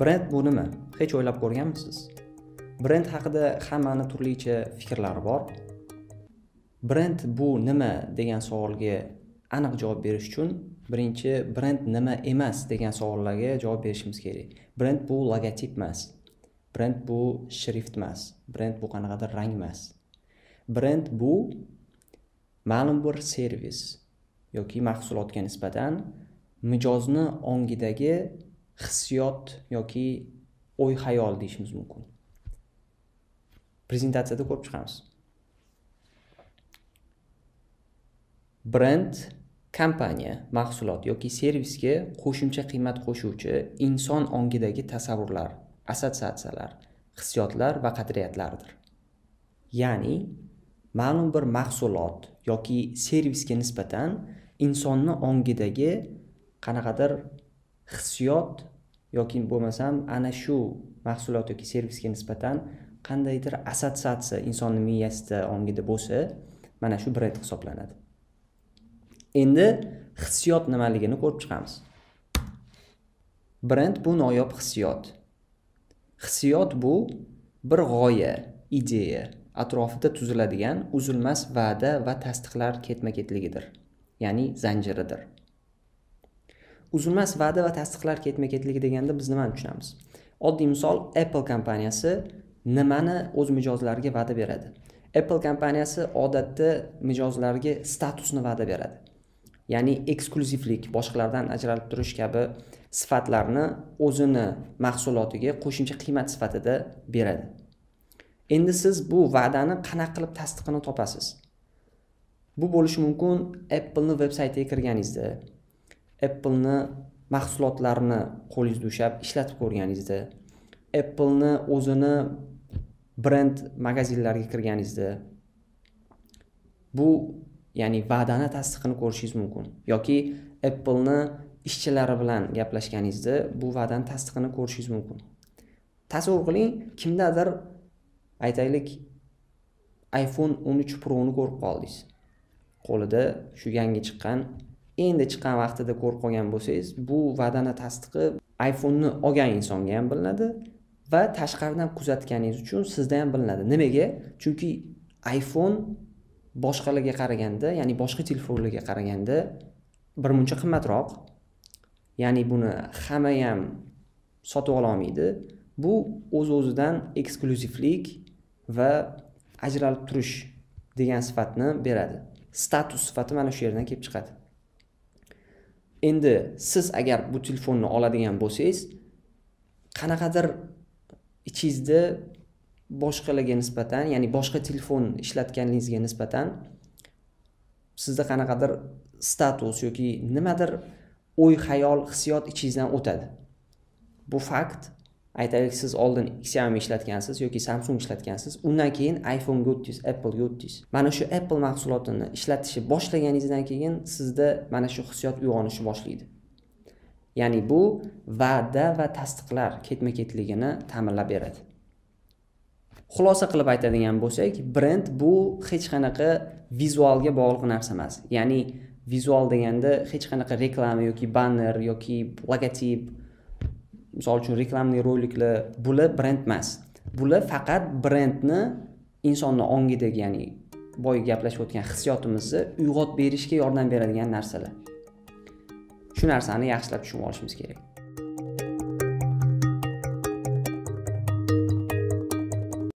brend bu nima? Hech o'ylab ko'rganmisiz? Brend haqida hammani turlicha fikrlari bor. Brend bu nima degan savolga aniq javob berish uchun birinchi brend nima emas degan savollarga javob berishimiz kerak. Brend bu logotip emas. Brend bu shrift emas. Brend bu qanaqadir rang emas. Brend bu ma'lum bir servis yoki mahsulotga nisbatan mijozni ongidagi hissiyot yoki o'y xayol deyishimiz mumkin. Prezentatsiyada ko'rib chiqamiz. Brend kompaniya mahsulot yoki servisga qo'shimcha qiymat qo'shuvchi inson ongidagi tasavvurlar assotsiatsiyalar hissiyotlar va qadriyatlardir. Ya'ni ma'lum bir mahsulot yoki servisga nisbatan insonni ongidagi qanaqadir hissiyot yoki bo'lmasam ana shu mahsulot yoki servisga nisbatan qandaydir assotsiatsiya insonni miyasida ongida bo'lsa mana shu brend hisoblanadi. Endi hissiyot nimaligini ko'rib chiqamiz. Brend bu noyob hissiyot. Hissiyot bu bir g'oya ideya atrofida tuziladigan uzilmas va'da va tasdiqlar ketma ketligidir ya'ni zanjiridir. Uzilmas va'da va tasdiqlar ketma ketligi deganda biz nimani tushunamiz? Oddiy misol apple kompaniyasi nimani o'z mijozlariga va'da beradi? Apple kompaniyasi odatda mijozlarga statusni va'da beradi. Ya'ni eksklyuzivlik boshqalardan ajralib turish kabi sifatlarni o'zini mahsulotiga qo'shimcha qiymat sifatida beradi. Endi siz bu va'dani qanaqa qilib tasdiqini topasiz? Bu bo'lishi mumkin appleni veb saytiga kirganingizda appleni mahsulotlarini qo'lingizda ushlab ishlatib ko'rganingizda appleni o'zini brend magazinlariga kirganingizda bu ya'ni va'dani tasdiqini ko'rishingiz mumkin. Yoki appleni ishchilari bilan gaplashganingizda bu va'dani tasdiqini ko'rishingiz mumkin. Tasavvur qiling kimdadir aytaylik iphone o'n uch proni ko'rib qoldingiz. Qo'lida shu yangi chiqqan endi chiqqan vaqtida ko'rib qolgan bo'lsangiz bu va'dani tasdiqi iphoneni olgan insonga ham bilinadi va tashqaridan kuzatganingiz uchun sizda ham bilinadi. Nimaga? Chunki iphone boshqalarga qaraganda ya'ni boshqa telefonlarga qaraganda birmuncha qimmatroq. Ya'ni buni hamma ham sotib ololmaydi bu o'z o'zidan eksklyuzivlik va ajralib turish degan sifatni beradi. Status sifati mana shu yerdan kelib chiqadi. Endi siz agar bu telefonni oladigan bo'lsangiz qanaqadir ichingizda boshqalarga nisbatan ya'ni boshqa telefon ishlatganingizga nisbatan sizda qanaqadir status yoki nimadir o'y xayol hissiyot ichingizdan o'tadi. Bu fakt aytaylik siz oldin xiaomi ishlatgansiz yoki samsung ishlatgansiz undan keyin iphone'ga o'tdingiz apple'ga o'tdingiz mana shu apple mahsulotini ishlatishni boshlaganingizdan keyin sizda mana shu hissiyot uyg'onishni boshlaydi. Ya'ni bu va'da va tasdiqlar ketma ketligini ta'minlab beradi. Xulosa qilib aytadigan bo'lsak brend bu hech qanaqa vizualga bog'liq narsa emas. Ya'ni vizual deganda hech qanaqa reklama yoki banner yoki logotip misol uchun reklamniy roliklar bular brend emas. Bular faqat brendni insonni ongidagi ya'ni boya gaplashib o'tgan hissiyotimizni uyg'otib berishga yordam beradigan narsalar. Shu narsani yaxshilab tushunib olishimiz kerak.